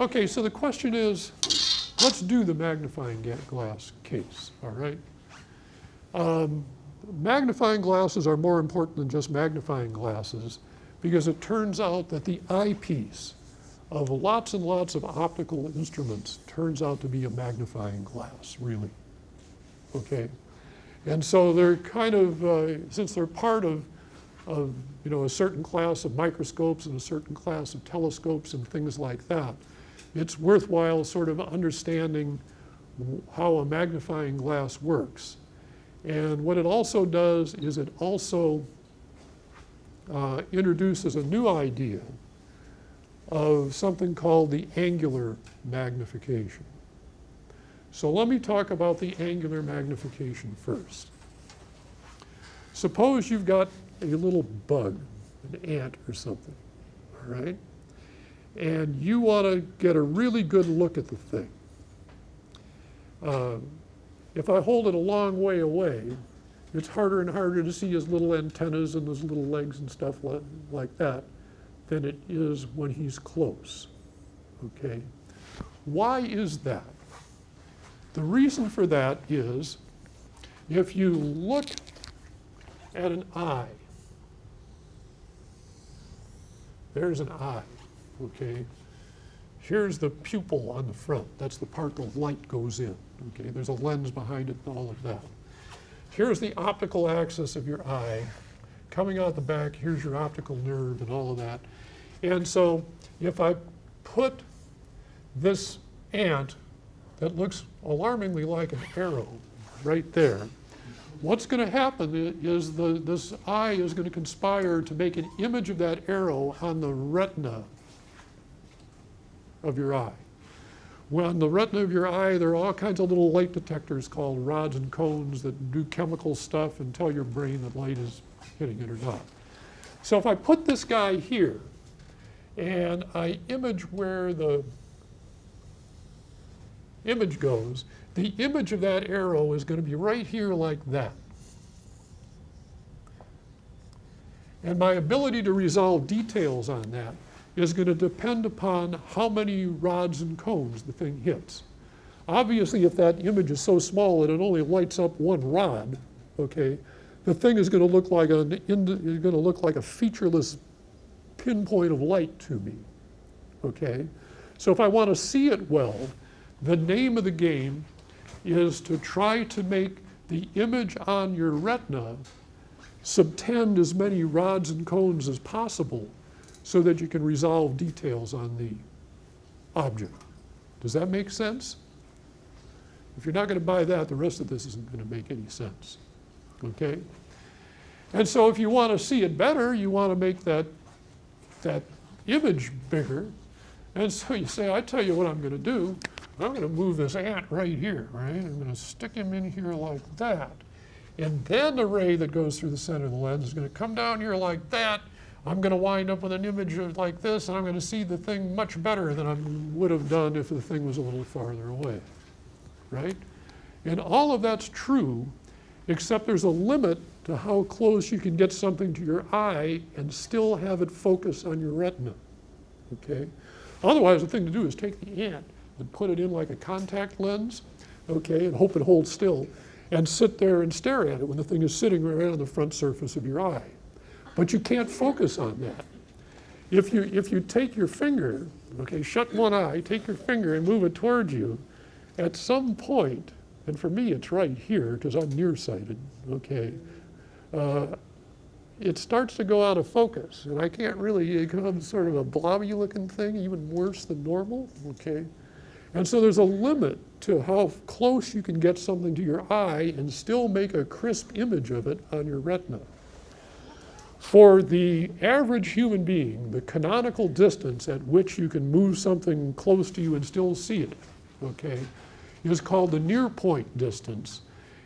Okay, so the question is, let's do the magnifying glass case, all right? Um, magnifying glasses are more important than just magnifying glasses because it turns out that the eyepiece of lots and lots of optical instruments turns out to be a magnifying glass, really. Okay? And so they're kind of, uh, since they're part of, of you know, a certain class of microscopes and a certain class of telescopes and things like that, it's worthwhile sort of understanding how a magnifying glass works. And what it also does is it also uh, introduces a new idea of something called the angular magnification. So let me talk about the angular magnification first. Suppose you've got a little bug, an ant or something, all right? And you want to get a really good look at the thing. Uh, if I hold it a long way away, it's harder and harder to see his little antennas and his little legs and stuff like that than it is when he's close. Okay? Why is that? The reason for that is if you look at an eye, there's an eye, okay? Here's the pupil on the front. That's the part the light goes in, okay? There's a lens behind it and all of that. Here's the optical axis of your eye. Coming out the back, here's your optical nerve and all of that. And so if I put this ant that looks alarmingly like an arrow right there, what's going to happen is the, this eye is going to conspire to make an image of that arrow on the retina of your eye. When the retina of your eye, there are all kinds of little light detectors called rods and cones that do chemical stuff and tell your brain that light is hitting it or not. So if I put this guy here, and I image where the image goes, the image of that arrow is going to be right here like that. And my ability to resolve details on that is going to depend upon how many rods and cones the thing hits. Obviously, if that image is so small that it only lights up one rod, okay, the thing is going to look like an is going to look like a featureless pinpoint of light to me. Okay? So if I want to see it well, the name of the game is to try to make the image on your retina subtend as many rods and cones as possible so that you can resolve details on the object. Does that make sense? If you're not going to buy that, the rest of this isn't going to make any sense. Okay? And so if you want to see it better, you want to make that that image bigger. And so you say, I tell you what I'm going to do. I'm going to move this ant right here, right? I'm going to stick him in here like that. And then the ray that goes through the center of the lens is going to come down here like that. I'm going to wind up with an image like this, and I'm going to see the thing much better than I would have done if the thing was a little farther away, right? And all of that's true, except there's a limit to how close you can get something to your eye and still have it focus on your retina. Okay? Otherwise, the thing to do is take the ant and put it in like a contact lens, okay, and hope it holds still, and sit there and stare at it when the thing is sitting right on the front surface of your eye. But you can't focus on that. If you, if you take your finger, okay, shut one eye, take your finger and move it towards you, at some point, and for me it's right here because I'm nearsighted, okay, uh, it starts to go out of focus. And I can't really, it becomes sort of a blobby looking thing, even worse than normal, okay? And so there's a limit to how close you can get something to your eye and still make a crisp image of it on your retina. For the average human being, the canonical distance at which you can move something close to you and still see it, okay, is called the near point distance.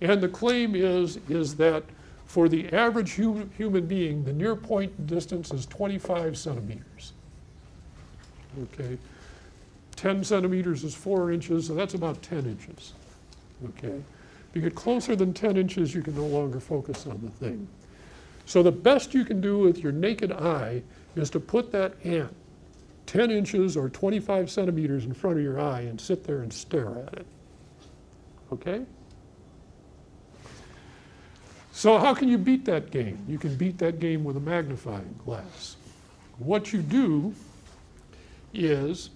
And the claim is, is that for the average hu human being, the near point distance is 25 centimeters. Okay. 10 centimeters is 4 inches, so that's about 10 inches. Okay. If you get closer than 10 inches, you can no longer focus on the thing. So the best you can do with your naked eye is to put that ant 10 inches or 25 centimeters in front of your eye and sit there and stare at it. Okay? So, how can you beat that game? You can beat that game with a magnifying glass. What you do is,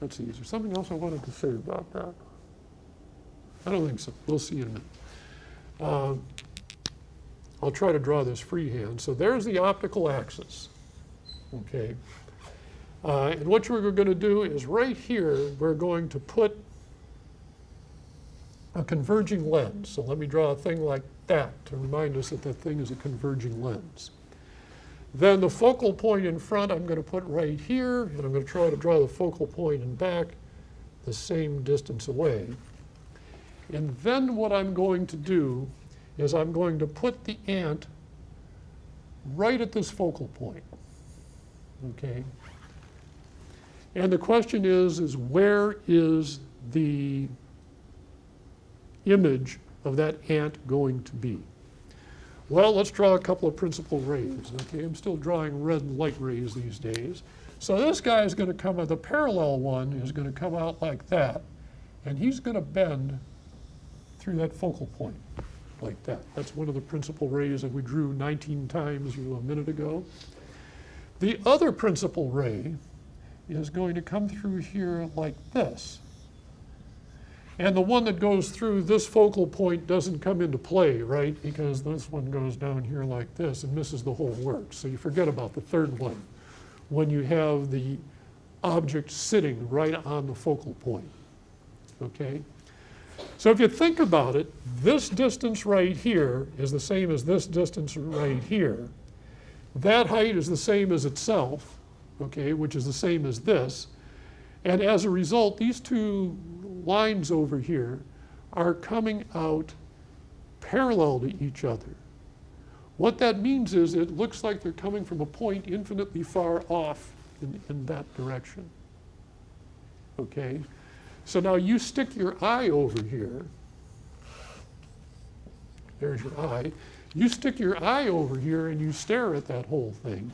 let's see, is there something else I wanted to say about that? I don't think so. We'll see in a minute. Uh, I'll try to draw this freehand. So there's the optical axis. Okay. Uh, and what we're going to do is right here, we're going to put a converging lens. So let me draw a thing like that to remind us that that thing is a converging lens. Then the focal point in front I'm going to put right here, and I'm going to try to draw the focal point in back the same distance away. And then what I'm going to do is I'm going to put the ant right at this focal point. Okay? And the question is, is where is the image of that ant going to be? Well, let's draw a couple of principal rays. Okay, I'm still drawing red light rays these days. So this guy is going to come, the parallel one is going to come out like that, and he's going to bend through that focal point like that. That's one of the principal rays that we drew 19 times you a minute ago. The other principal ray is going to come through here like this. And the one that goes through this focal point doesn't come into play, right? Because this one goes down here like this and misses the whole work. So you forget about the third one when you have the object sitting right on the focal point, okay? So if you think about it, this distance right here is the same as this distance right here. That height is the same as itself, okay, which is the same as this. And as a result, these two lines over here are coming out parallel to each other. What that means is it looks like they're coming from a point infinitely far off in, in that direction. Okay? So now you stick your eye over here. There's your eye. You stick your eye over here and you stare at that whole thing.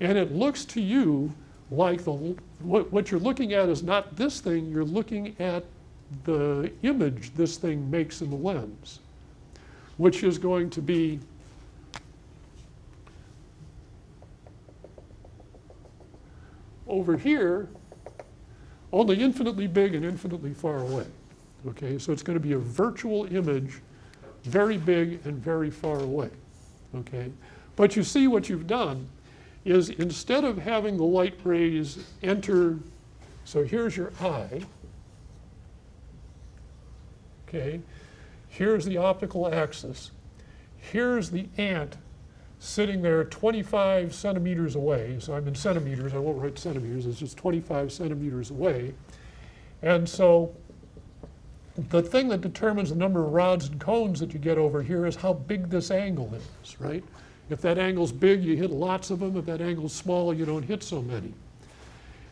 And it looks to you like the, what, what you're looking at is not this thing, you're looking at the image this thing makes in the lens, which is going to be over here, only infinitely big and infinitely far away. Okay, so it's going to be a virtual image, very big and very far away. Okay, but you see what you've done is instead of having the light rays enter, so here's your eye, okay? Here's the optical axis. Here's the ant sitting there 25 centimeters away. So I'm in centimeters, I won't write centimeters, it's just 25 centimeters away. And so the thing that determines the number of rods and cones that you get over here is how big this angle is, right? If that angle's big, you hit lots of them. If that angle's small, you don't hit so many.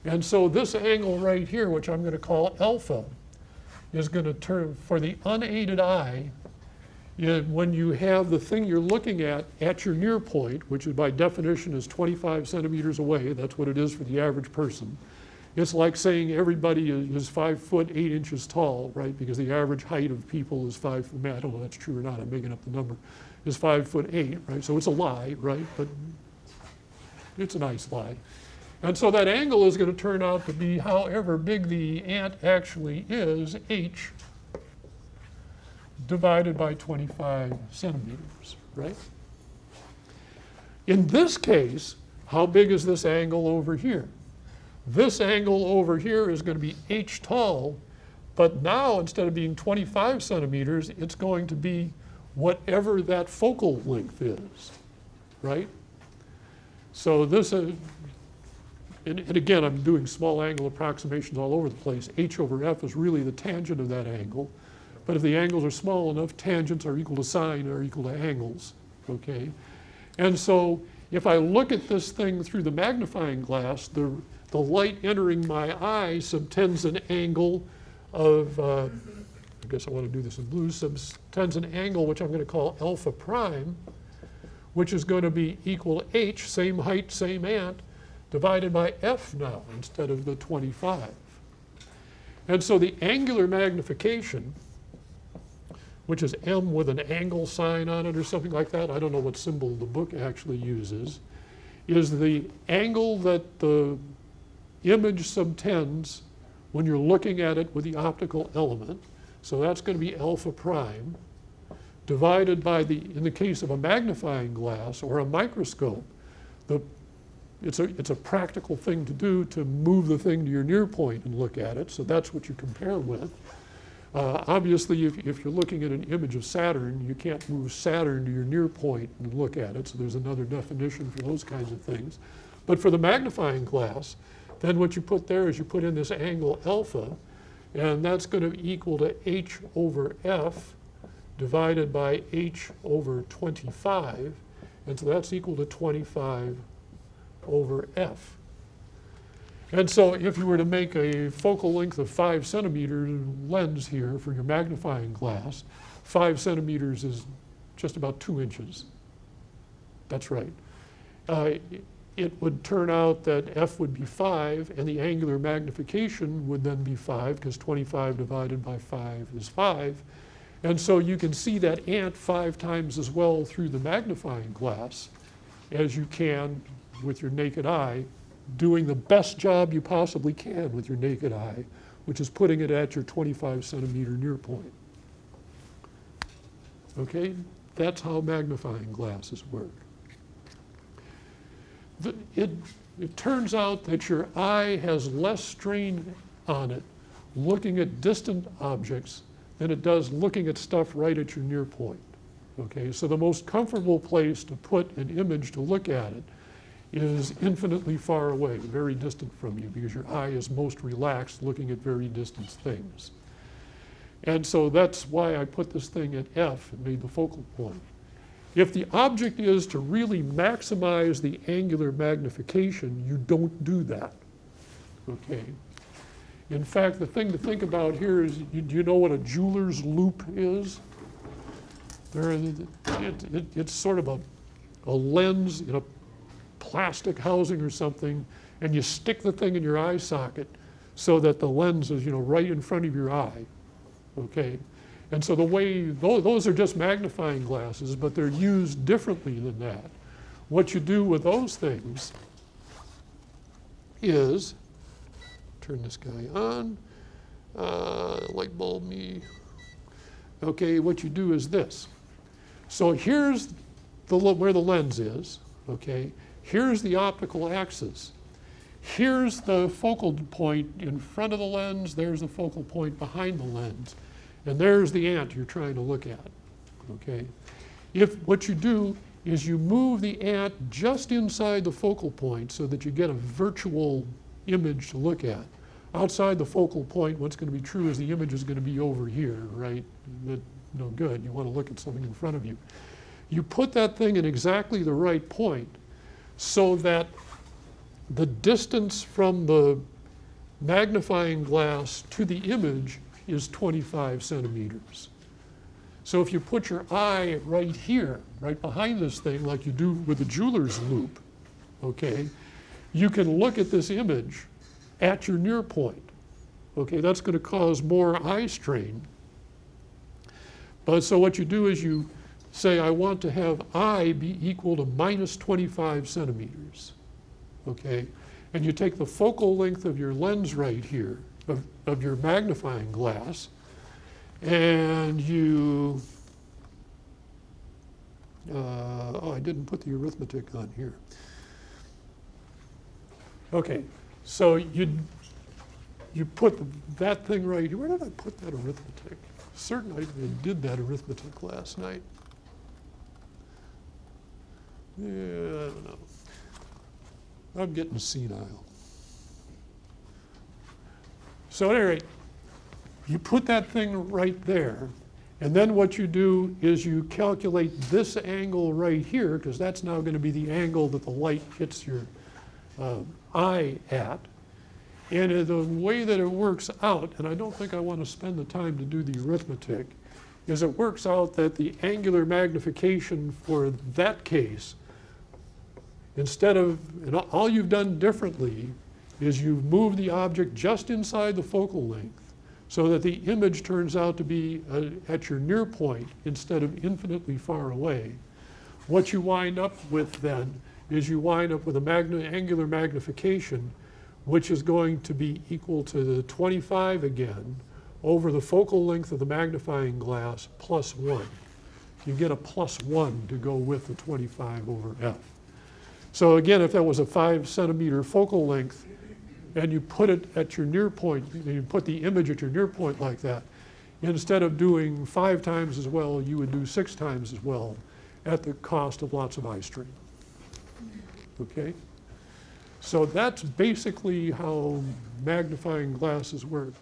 And so this angle right here, which I'm going to call alpha, is going to turn, for the unaided eye, when you have the thing you're looking at at your near point, which is by definition is 25 centimeters away, that's what it is for the average person. It's like saying everybody is five foot eight inches tall, right? Because the average height of people is five, I don't know if that's true or not, I'm making up the number, is five foot eight, right? So it's a lie, right? But it's a nice lie. And so that angle is going to turn out to be however big the ant actually is, h, divided by 25 centimeters, right? In this case, how big is this angle over here? This angle over here is going to be h tall, but now instead of being 25 centimeters, it's going to be whatever that focal length is, right? So this, uh, and, and, again, I'm doing small angle approximations all over the place. h over f is really the tangent of that angle. But if the angles are small enough, tangents are equal to sine are equal to angles, okay? And so if I look at this thing through the magnifying glass, the, the light entering my eye subtends an angle of, uh, I guess I want to do this in blue, subtends an angle which I'm going to call alpha prime, which is going to be equal to h, same height, same ant, divided by f now instead of the 25. And so the angular magnification, which is m with an angle sign on it or something like that, I don't know what symbol the book actually uses, is the angle that the image subtends when you're looking at it with the optical element. So that's going to be alpha prime divided by the, in the case of a magnifying glass or a microscope, the, it's, a, it's a practical thing to do to move the thing to your near point and look at it. So that's what you compare with. Uh, obviously, if, if you're looking at an image of Saturn, you can't move Saturn to your near point and look at it. So there's another definition for those kinds of things. But for the magnifying glass, then what you put there is you put in this angle alpha, and that's going to equal to h over f divided by h over 25, and so that's equal to 25 over f. And so if you were to make a focal length of five centimeter lens here for your magnifying glass, five centimeters is just about two inches. That's right. Uh, it would turn out that f would be five and the angular magnification would then be five because 25 divided by five is five. And so you can see that ant five times as well through the magnifying glass as you can with your naked eye doing the best job you possibly can with your naked eye, which is putting it at your 25 centimeter near point. Okay, that's how magnifying glasses work. The, it, it turns out that your eye has less strain on it looking at distant objects than it does looking at stuff right at your near point. Okay, so the most comfortable place to put an image to look at it is infinitely far away, very distant from you, because your eye is most relaxed looking at very distant things. And so that's why I put this thing at F and made the focal point. If the object is to really maximize the angular magnification, you don't do that. Okay? In fact, the thing to think about here is, you, do you know what a jeweler's loupe is? There, it, it, it's sort of a, a lens in a plastic housing or something, and you stick the thing in your eye socket so that the lens is, you know, right in front of your eye, okay? And so the way, those are just magnifying glasses, but they're used differently than that. What you do with those things is, turn this guy on, uh, light bulb me. Okay, what you do is this. So here's the, where the lens is, okay? Here's the optical axis. Here's the focal point in front of the lens. There's the focal point behind the lens. And there's the ant you're trying to look at, okay? If what you do is you move the ant just inside the focal point so that you get a virtual image to look at. Outside the focal point, what's going to be true is the image is going to be over here, right? That, no good. You want to look at something in front of you. You put that thing in exactly the right point, so that the distance from the magnifying glass to the image is 25 centimeters. So if you put your eye right here, right behind this thing, like you do with a jeweler's loupe, okay, you can look at this image at your near point. Okay, that's going to cause more eye strain. But so what you do is you say I want to have I be equal to minus 25 centimeters, okay? And you take the focal length of your lens right here, of, of your magnifying glass, and you, uh, oh, I didn't put the arithmetic on here. Okay, so you, you put that thing right here. Where did I put that arithmetic? Certainly I did that arithmetic last night. Yeah, I don't know. I'm getting senile. So at any rate, you put that thing right there, and then what you do is you calculate this angle right here, because that's now going to be the angle that the light hits your uh, eye at. And the way that it works out, and I don't think I want to spend the time to do the arithmetic, is it works out that the angular magnification for that case Instead of, all you've done differently is you've moved the object just inside the focal length so that the image turns out to be uh, at your near point instead of infinitely far away. What you wind up with then is you wind up with a magna- angular magnification which is going to be equal to the 25 again over the focal length of the magnifying glass plus 1. You get a plus 1 to go with the 25 over f. So again, if that was a 5 centimeter focal length and you put it at your near point, you put the image at your near point like that, instead of doing five times as well, you would do six times as well at the cost of lots of eye strain. Okay? So that's basically how magnifying glasses work.